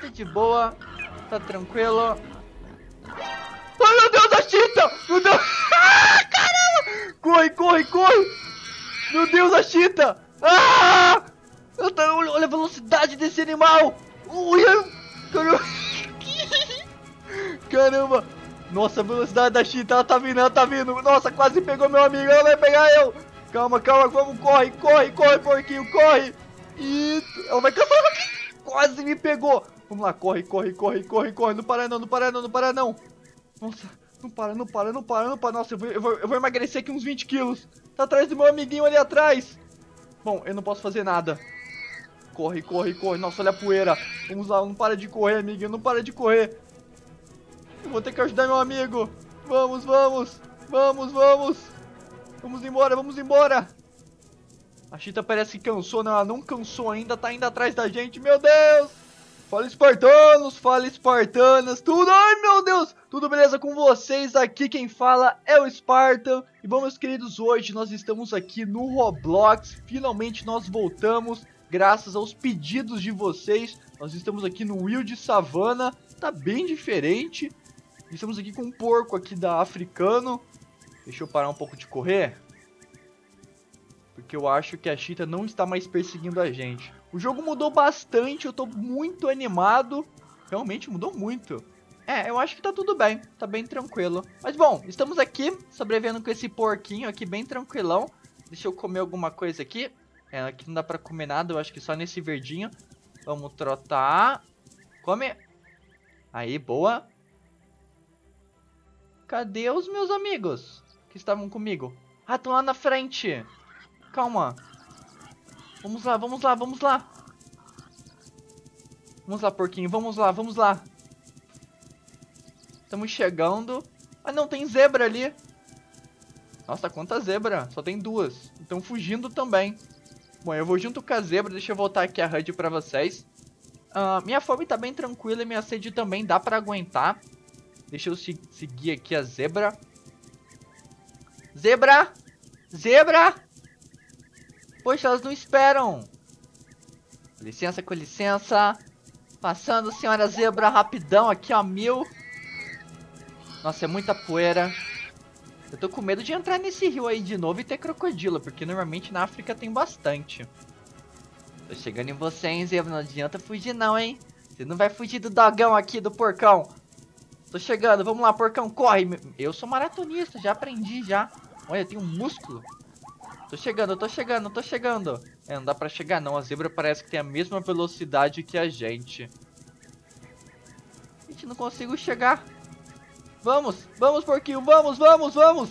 Muito de boa. Tá tranquilo. Ai, meu Deus, a Chita! Meu Deus! Ah, caramba! Corre, corre, corre! Meu Deus, a Chita! Ah! Olha a velocidade desse animal! Olha! Caramba! Caramba! Nossa, a velocidade da Chita, ela tá vindo, ela tá vindo! Nossa, quase pegou meu amigo, ela vai pegar eu! Calma, calma, vamos, corre, corre, corre, porquinho, corre! E ela vai Quase me pegou! Vamos lá, corre, corre, corre, corre, corre! Não para não, não para não, não para não! Nossa, não para, não para, não para, não para! Nossa, eu vou, eu vou, eu vou emagrecer aqui uns 20 quilos! Tá atrás do meu amiguinho ali atrás! Bom, eu não posso fazer nada. Corre, corre, corre. Nossa, olha a poeira. Vamos lá, não para de correr, amiguinho. Não para de correr. Eu vou ter que ajudar meu amigo. Vamos, vamos. Vamos, vamos. Vamos embora, vamos embora. A Chita parece que cansou, não. Ela não cansou ainda. Tá indo atrás da gente. Meu Deus. Fala espartanos, fala espartanas, tudo, ai meu Deus, tudo beleza com vocês? Aqui quem fala é o Spartan. E bom meus queridos, hoje nós estamos aqui no Roblox, finalmente nós voltamos graças aos pedidos de vocês. Nós estamos aqui no Will de Savana, tá bem diferente. Estamos aqui com um porco aqui da Africano. Deixa eu parar um pouco de correr. Porque eu acho que a Cheetah não está mais perseguindo a gente. O jogo mudou bastante, eu tô muito animado. Realmente mudou muito. É, eu acho que tá tudo bem, tá bem tranquilo. Mas bom, estamos aqui, sobrevivendo com esse porquinho aqui, bem tranquilão. Deixa eu comer alguma coisa aqui. É, aqui não dá pra comer nada, eu acho que só nesse verdinho. Vamos trotar. Come. Aí, boa. Cadê os meus amigos que estavam comigo? Ah, estão lá na frente. Calma. Vamos lá, vamos lá, vamos lá. Vamos lá, porquinho, vamos lá, vamos lá. Estamos chegando. Ah, não, tem zebra ali. Nossa, quanta zebra? Só tem duas. Estão fugindo também. Bom, eu vou junto com a zebra, deixa eu voltar aqui a HUD pra vocês. Uh, minha fome tá bem tranquila e minha sede também dá pra aguentar. Deixa eu se seguir aqui a zebra. Zebra! Zebra! Poxa, elas não esperam. Com licença, com licença. Passando, senhora zebra, rapidão aqui, ó, mil. Nossa, é muita poeira. Eu tô com medo de entrar nesse rio aí de novo e ter crocodilo, porque normalmente na África tem bastante. Tô chegando em você, hein, Zebra. Não adianta fugir não, hein. Você não vai fugir do dogão aqui, do porcão. Tô chegando, vamos lá, porcão, corre. Eu sou maratonista, já aprendi, já. Olha, tem um músculo. Tô chegando, tô chegando, tô chegando. É, não dá pra chegar não, a zebra parece que tem a mesma velocidade que a gente. Gente não consigo chegar. Vamos, vamos, porquinho, vamos, vamos, vamos.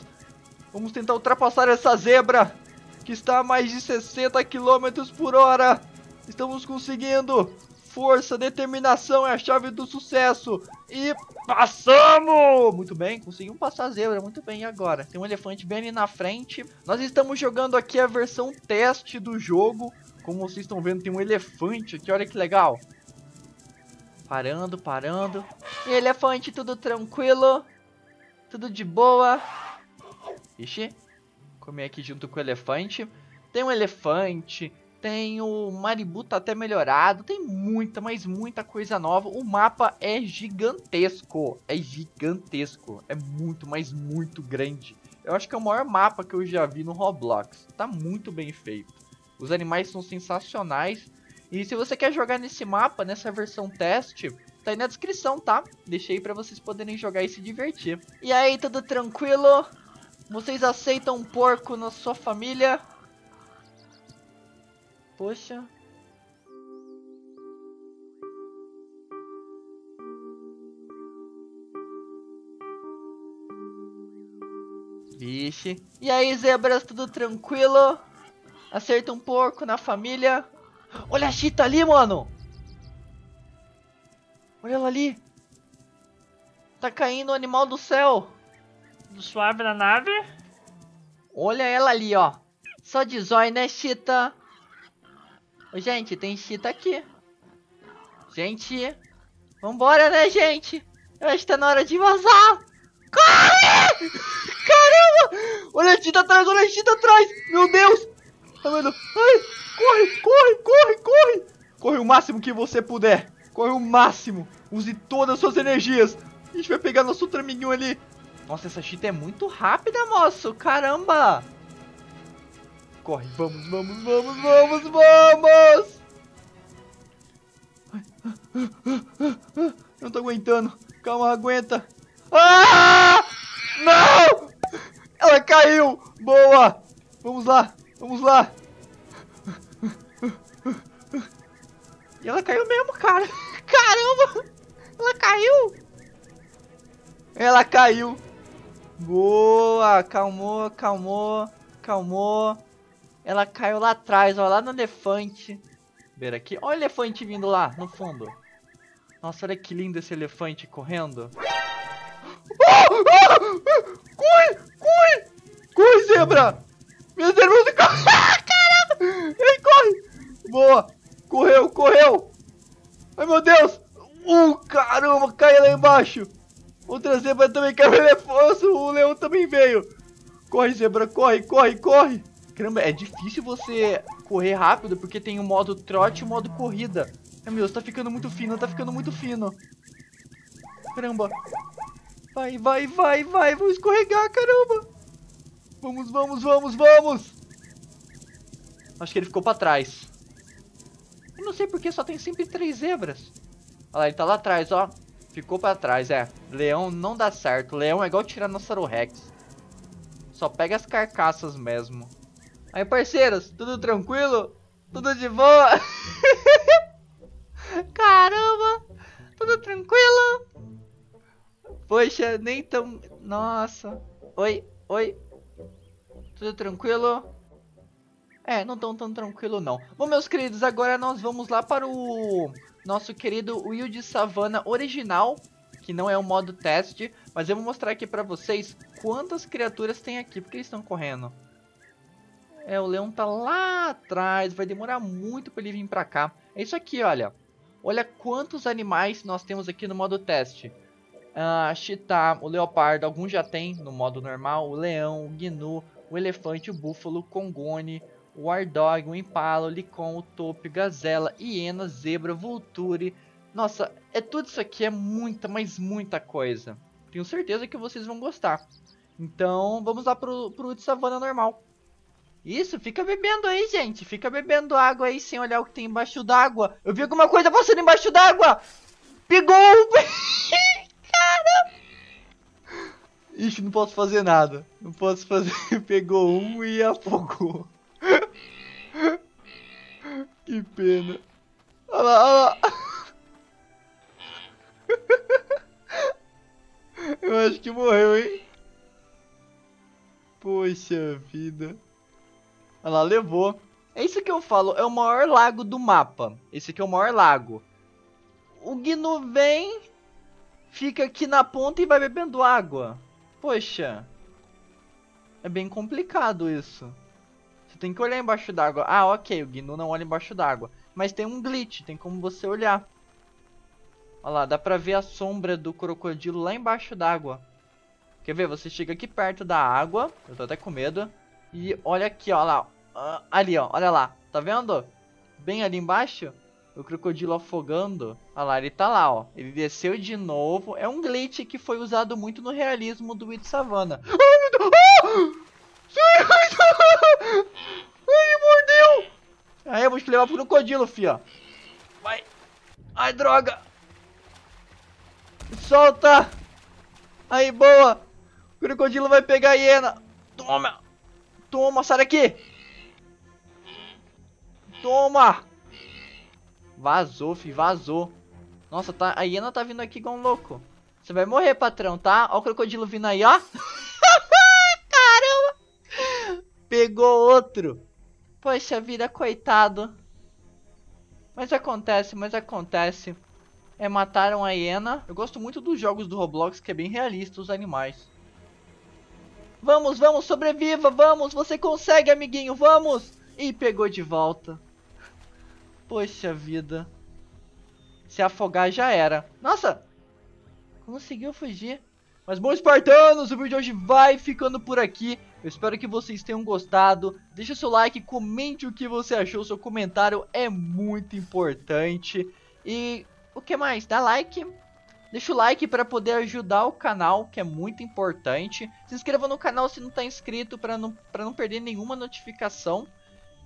Vamos tentar ultrapassar essa zebra, que está a mais de 60 km por hora. Estamos conseguindo. Força, determinação é a chave do sucesso. E passamos! Muito bem, conseguimos passar a zebra, muito bem. E agora? Tem um elefante bem ali na frente. Nós estamos jogando aqui a versão teste do jogo. Como vocês estão vendo, tem um elefante aqui, olha que legal. Parando, parando. E elefante, tudo tranquilo. Tudo de boa. Ixi. Comer aqui junto com o elefante. Tem um elefante. Tem o Maribu tá até melhorado. Tem muita, mas muita coisa nova. O mapa é gigantesco. É gigantesco. É muito, mas muito grande. Eu acho que é o maior mapa que eu já vi no Roblox. Tá muito bem feito. Os animais são sensacionais. E se você quer jogar nesse mapa, nessa versão teste, tá aí na descrição, tá? Deixei pra vocês poderem jogar e se divertir. E aí, tudo tranquilo? Vocês aceitam um porco na sua família? Poxa. Vixe. E aí, zebras, tudo tranquilo? Acerta um porco na família? Olha a Chita ali, mano. Olha ela ali. Tá caindo o animal do céu. Do suave na nave. Olha ela ali, ó. Só de zóio, né, Chita? Gente, tem Chita aqui. Gente, vambora, né, gente? Eu acho que tá na hora de vazar. Corre! Caramba! Olha a Chita atrás, olha a Chita atrás. Meu Deus. Tá vendo? Ai, corre, corre, corre, corre. Corre o máximo que você puder. Corre o máximo. Use todas as suas energias. A gente vai pegar nosso outro amiguinho ali. Nossa, essa chita é muito rápida, moço. Caramba. Corre, vamos, vamos, vamos, vamos, vamos. Não tô aguentando. Calma, aguenta. Ah! Não! Ela caiu! Boa! Vamos lá, vamos lá. E ela caiu mesmo, cara. Caramba! Ela caiu! Ela caiu. Boa! Calmou, calmou, calmou. Ela caiu lá atrás, ó, lá no elefante. Ver aqui. Olha o elefante vindo lá, no fundo. Nossa, olha que lindo esse elefante correndo. Oh, oh, corre, corre! Corre, zebra! Meu Deus, corre! Caramba! Ele corre! Boa! Correu, correu! Ai, meu Deus! Uh, caramba, caiu lá embaixo! Outra zebra também caiu, o leão também veio! Corre, zebra, corre, corre, corre! Caramba, é difícil você correr rápido porque tem o modo trote e o modo corrida. Ai meu Deus, tá ficando muito fino, tá ficando muito fino. Caramba. Vai, vai, vai, vai, vou escorregar, caramba. Vamos, vamos, vamos, vamos. Acho que ele ficou pra trás. Eu não sei porque só tem sempre três zebras. Olha lá, ele tá lá atrás, ó. Ficou pra trás, é. Leão não dá certo. Leão é igual Tiranossauro Rex. Só pega as carcaças mesmo. Aí, parceiros, tudo tranquilo? Tudo de boa? Caramba, tudo tranquilo? Poxa, nem tão... Nossa. Oi, oi. Tudo tranquilo? É, não tão tão tranquilo não. Bom, meus queridos, agora nós vamos lá para o nosso querido Will de Savana original, que não é o modo teste, mas eu vou mostrar aqui para vocês quantas criaturas tem aqui, porque eles estão correndo. É, o leão tá lá atrás, vai demorar muito para ele vir para cá. É isso aqui, olha. Olha quantos animais nós temos aqui no modo teste. A uh, chita, o leopardo, alguns já tem no modo normal. O leão, o gnu, o elefante, o búfalo, o congone, o ardog, o impala, o licon, o tope, gazela, hiena, zebra, vulture. Nossa, é tudo isso aqui, é muita, mas muita coisa. Tenho certeza que vocês vão gostar. Então, vamos lá pro, pro de savana normal. Isso, fica bebendo aí, gente. Fica bebendo água aí sem olhar o que tem embaixo d'água. Eu vi alguma coisa passando embaixo d'água. Pegou um... Caramba. Ixi, não posso fazer nada. Não posso fazer. Pegou um e afogou. que pena. Olha lá, olha lá. Eu acho que morreu, hein? Poxa vida. Lá, levou. É isso que eu falo, é o maior lago do mapa. Esse aqui é o maior lago. O Gnu vem, fica aqui na ponta e vai bebendo água. Poxa. É bem complicado isso. Você tem que olhar embaixo d'água. Ah, ok, o Gnu não olha embaixo d'água. Mas tem um glitch, tem como você olhar. Olha lá, dá pra ver a sombra do crocodilo lá embaixo d'água. Quer ver? Você chega aqui perto da água. Eu tô até com medo. E olha aqui, ó lá. Ali, ó. Olha lá. Tá vendo? Bem ali embaixo. O crocodilo afogando. Olha lá, ele tá lá, ó. Ele desceu de novo. É um glitch que foi usado muito no realismo do It Savannah. Ai, meu Deus! Ah! Ai, mordeu! Aí te levar pro crocodilo, fia. Vai. Ai, droga. Solta. Aí, boa. O crocodilo vai pegar a hiena. Toma. Toma, sai daqui! Toma! Vazou, fi, vazou. Nossa, tá, a hiena tá vindo aqui igual um louco. Você vai morrer, patrão, tá? Ó o crocodilo vindo aí, ó. Caramba! Pegou outro. Poxa vida, coitado. Mas acontece, mas acontece. É, mataram a hiena. Eu gosto muito dos jogos do Roblox, que é bem realista os animais. Vamos, vamos, sobreviva, vamos, você consegue, amiguinho, vamos! E pegou de volta. Poxa vida. Se afogar já era. Nossa! Conseguiu fugir. Mas bom, espartanos, o vídeo de hoje vai ficando por aqui. Eu espero que vocês tenham gostado. Deixa seu like, comente o que você achou. Seu comentário é muito importante. E o que mais? Dá like. Deixa o like para poder ajudar o canal, que é muito importante. Se inscreva no canal se não está inscrito para não, não perder nenhuma notificação.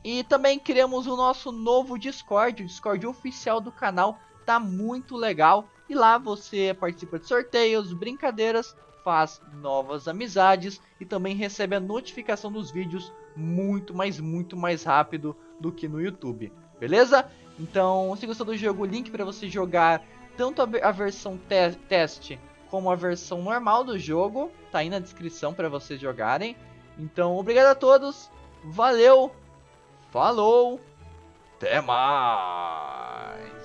E também criamos o nosso novo Discord, o Discord oficial do canal. Tá muito legal. E lá você participa de sorteios, brincadeiras, faz novas amizades e também recebe a notificação dos vídeos muito, mas muito mais rápido do que no YouTube. Beleza? Então, se gostou do jogo, o link para você jogar tanto a, a versão te teste como a versão normal do jogo tá aí na descrição para vocês jogarem. Então, obrigado a todos, valeu, falou, até mais!